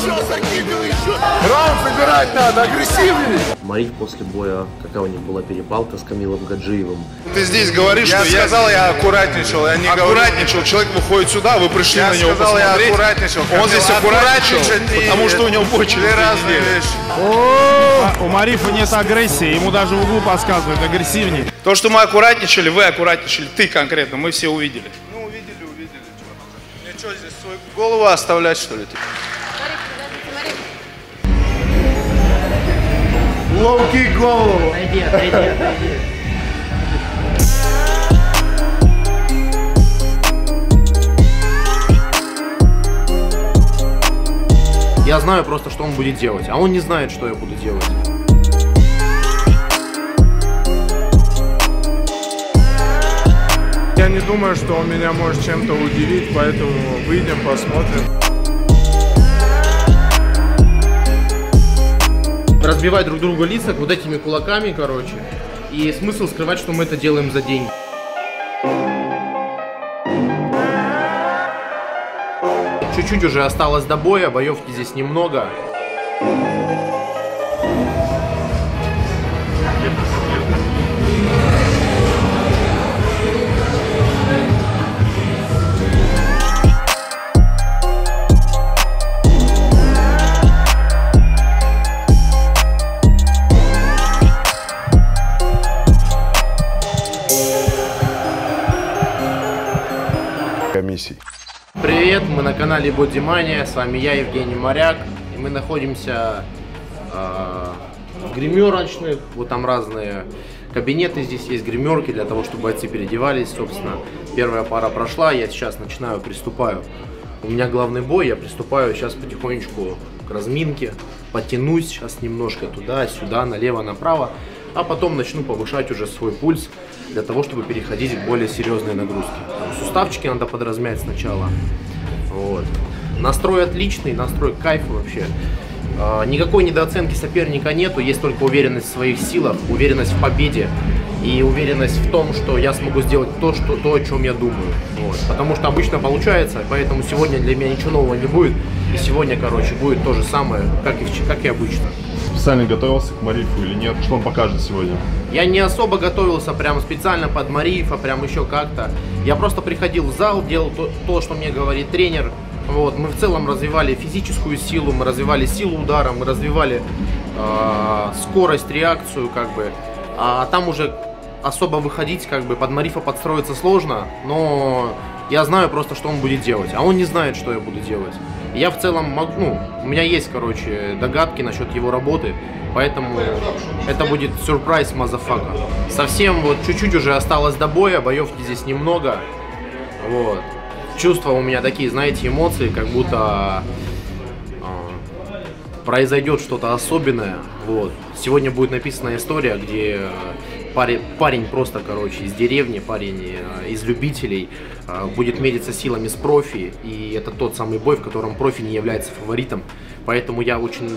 еще закидывай, еще. Раунд выбирать надо, агрессивнее. Марих после боя, какая у них была перепалка с Камилом Гаджиевым. Ты здесь говоришь, Я что сказал, я аккуратничал, я не говорю. аккуратничал. Человек выходит сюда, вы пришли Я на него сказал, я посмотреть. аккуратничал. Он здесь аккуратничал, Аккуратничать и- потому что у него бой через разные вещи. У Марифа нет агрессии, ему даже в углу подсказывают агрессивнее. То, что мы аккуратничали, вы аккуратничали, ты конкретно, мы все увидели. Ну, увидели, увидели. Мне что, здесь свою голову оставлять, что ли? Лоуки голову. Я знаю просто, что он будет делать, а он не знает, что я буду делать. Я не думаю, что он меня может чем-то удивить, поэтому выйдем, посмотрим. Разбивать друг другу лица вот этими кулаками, короче. И смысл скрывать, что мы это делаем за деньги. Чуть-чуть уже осталось до боя, боевки здесь немного. Комиссий. Привет, мы на канале Бодимания, с вами я, Евгений Моряк, и мы находимся э, в гримерочных, вот там разные кабинеты, здесь есть гримерки для того, чтобы бойцы переодевались, собственно, первая пара прошла, я сейчас начинаю, приступаю, у меня главный бой, я приступаю сейчас потихонечку к разминке, потянусь сейчас немножко туда-сюда, налево, направо, а потом начну повышать уже свой пульс для того, чтобы переходить к более серьезной нагрузке. Там суставчики надо подразмять сначала. Вот. Настрой отличный, настрой кайф вообще. А, Никакой недооценки соперника нету, есть только уверенность в своих силах, уверенность в победе и уверенность в том, что я смогу сделать то, что, то о чем я думаю. Вот. Потому что обычно получается, поэтому сегодня для меня ничего нового не будет. И сегодня, короче, будет то же самое, как и, как и обычно. Специально готовился к Марифу или нет? Что он покажет сегодня? Я не особо готовился прям специально под Мариифа, прям еще как-то. Я просто приходил в зал, делал то, то, что мне говорит тренер. Вот, мы в целом развивали физическую силу, мы развивали силу удара, мы развивали э, скорость, реакцию, как бы. А там уже особо выходить, как бы под Марифа подстроиться сложно, но я знаю просто, что он будет делать, а он не знает, что я буду делать. Я в целом могу, ну, у меня есть, короче, догадки насчет его работы, поэтому это будет сюрприз motherfucker. Совсем вот чуть-чуть уже осталось до боя, боевки здесь немного, вот. Чувства у меня такие, знаете, эмоции, как будто а, произойдет что-то особенное. Вот. Сегодня будет написана история, где э, парень, парень просто, короче, из деревни, парень э, из любителей э, будет мериться силами с профи. И это тот самый бой, в котором профи не является фаворитом. Поэтому я очень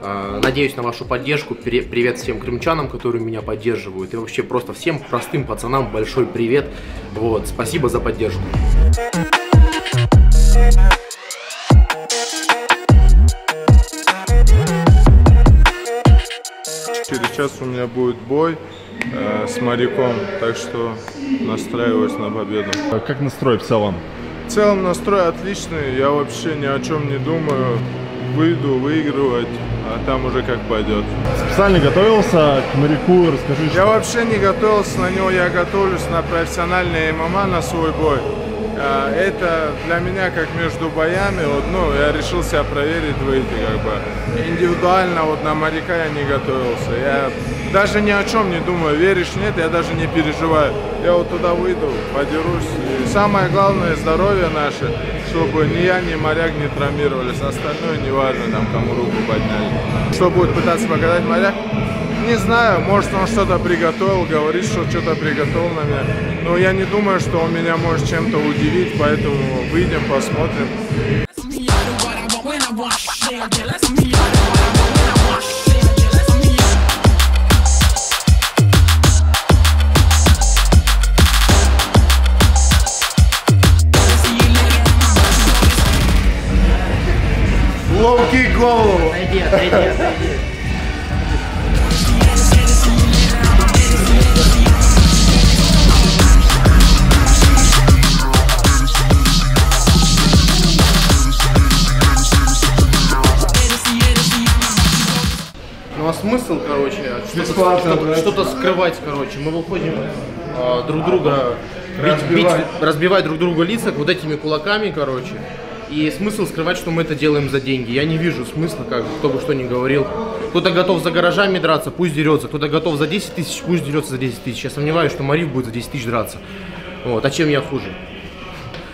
э, надеюсь на вашу поддержку. Привет всем крымчанам, которые меня поддерживают. И вообще просто всем простым пацанам большой привет. Вот. Спасибо за поддержку. Через час у меня будет бой э, с моряком, так что настраиваюсь на победу. А Как настрой в целом? В целом настрой отличный, я вообще ни о чем не думаю. Выйду выигрывать, а там уже как пойдет. Специально готовился к моряку, расскажи, Я что... вообще не готовился на него, я готовлюсь на профессиональный ММА, на свой бой. А, Это для меня как между боями, вот, ну, я решил себя проверить, выйти как бы. Индивидуально вот на моряка я не готовился. Я даже ни о чем не думаю, веришь, нет, я даже не переживаю. Я вот туда выйду, подерусь. И самое главное, здоровье наше, чтобы ни я, ни моряк не травмировались. Остальное не важно, там, кому руку подняли. Что будет пытаться показать моряк? Не знаю, может он что-то приготовил, говорит, что что-то приготовил на меня. Но я не думаю, что он меня может чем-то удивить, поэтому выйдем, посмотрим. Лоу-кик голову. Отойди, отойди, отойди. Ну а смысл, короче, что-то, Бесплатно, что-то- блядь. что-то скрывать, короче. Мы выходим а, друг друга бить, бить, разбивать друг друга лица вот этими кулаками, короче. И смысл скрывать, что мы это делаем за деньги. Я не вижу смысла, как бы, кто бы что ни говорил. Кто-то готов за гаражами драться, пусть дерется. Кто-то готов за 10 тысяч, пусть дерется за 10 тысяч. Я сомневаюсь, что Марив будет за 10 тысяч драться. Вот, а чем я хуже?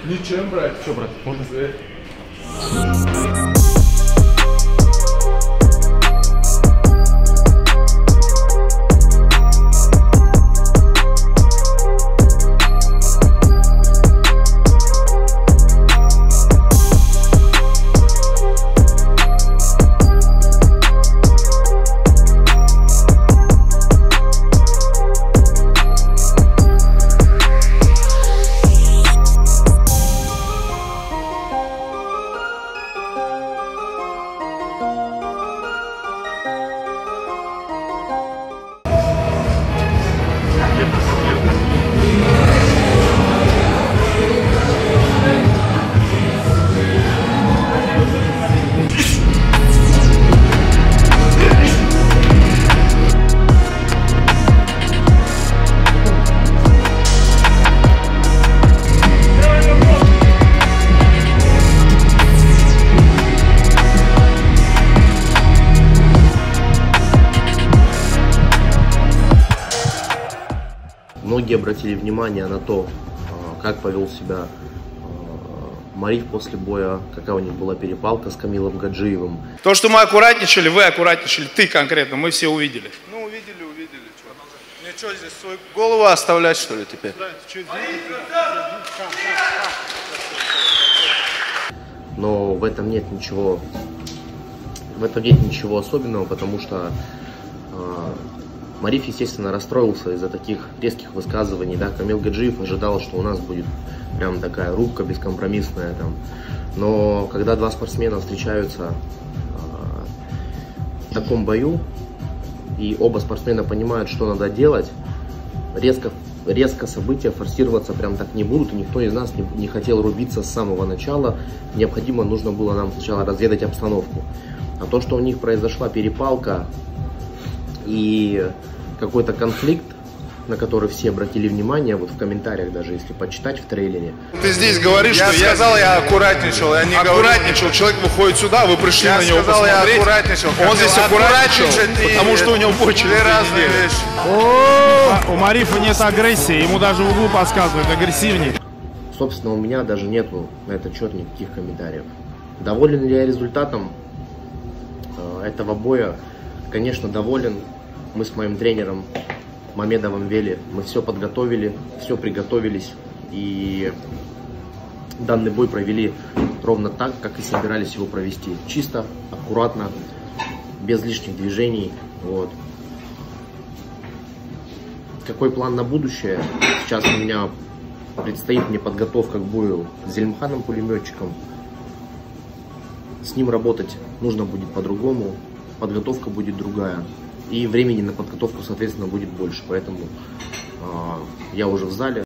Ничем, брат. Что, брат, можно? Многие обратили внимание на то, а, как повел себя а, Марив после боя, какая у них была перепалка с Камилом Гаджиевым. То, что мы аккуратничали, вы аккуратничали, ты конкретно, мы все увидели. Ну, увидели, увидели. Что? Мне что, здесь свою голову оставлять, что ли, теперь? Но в этом нет ничего, в этом нет ничего особенного, потому что а, Мариф, естественно, расстроился из-за таких резких высказываний. Да, Камил Гаджиев ожидал, что у нас будет прям такая рубка бескомпромиссная там. Но когда два спортсмена встречаются а, в таком бою, и оба спортсмена понимают, что надо делать, резко, резко события форсироваться прям так не будут, и никто из нас не, не хотел рубиться с самого начала. Необходимо нужно было нам сначала разведать обстановку. А то, что у них произошла перепалка и какой-то конфликт, на который все обратили внимание, вот в комментариях даже, если почитать в трейлере, Ты здесь говоришь, Я что сказал, я аккуратничал, я не говорю. аккуратничал, человек выходит сюда, вы пришли Я на него сказал, я посмотреть. аккуратничал. Он здесь аккуратничал, и- потому что у него две разные вещи. У Марифа нет агрессии, ему даже в углу подсказывают агрессивней. собственно, у меня даже нету на этот счет никаких комментариев. Доволен ли я результатом э, этого боя? Конечно, доволен. Мы с моим тренером Мамедовым Вели, мы все подготовили, все приготовились. И данный бой провели ровно так, как и собирались его провести. Чисто, аккуратно, без лишних движений. Вот. Какой план на будущее? Сейчас у меня предстоит мне подготовка к бою с Зельмханом пулеметчиком. С ним работать нужно будет по-другому, подготовка будет другая. И времени на подготовку, соответственно, будет больше. Поэтому а, я уже в зале.